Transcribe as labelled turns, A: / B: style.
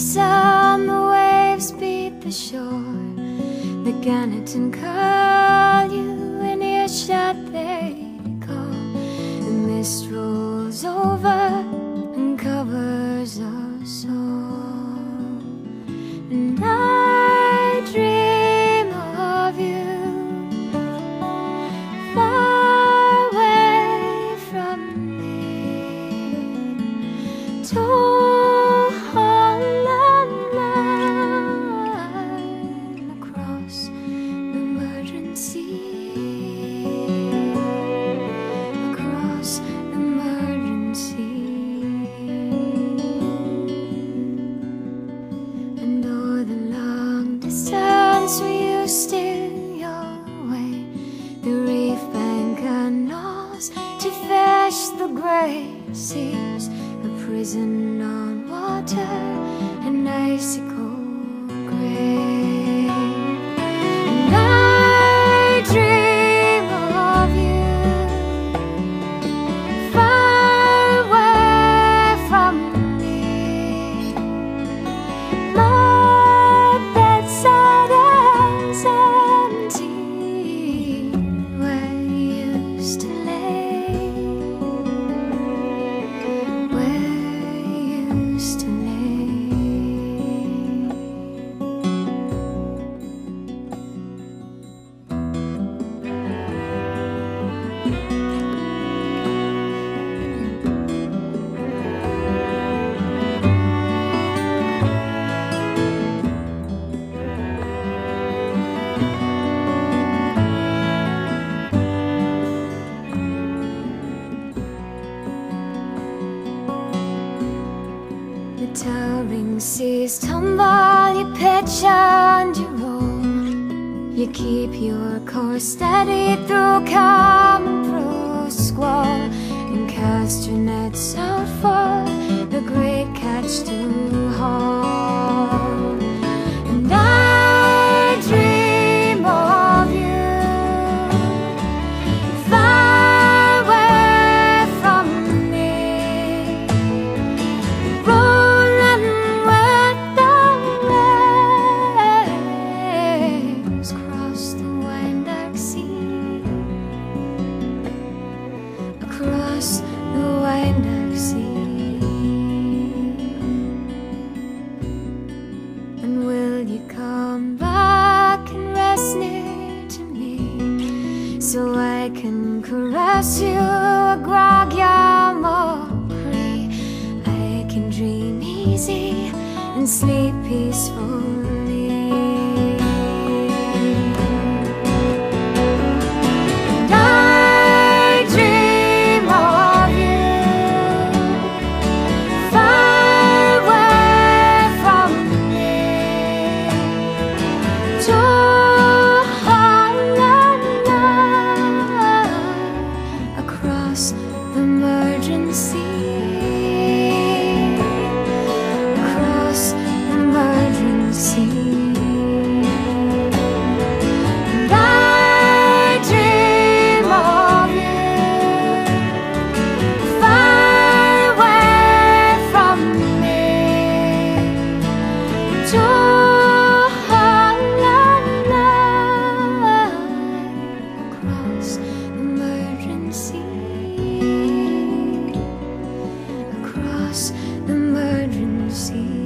A: sun, the waves beat the shore. The Ganneton curve. Murden Sea And o'er the long distance we used steer your way The reef bank canals to fish the great seas A prison on water, an icy The towering seas tumble, you pitch and you roll. You keep your course steady through calm and through squall, and cast your nets out for will you come back and rest near to me so I can caress you grog I Sea,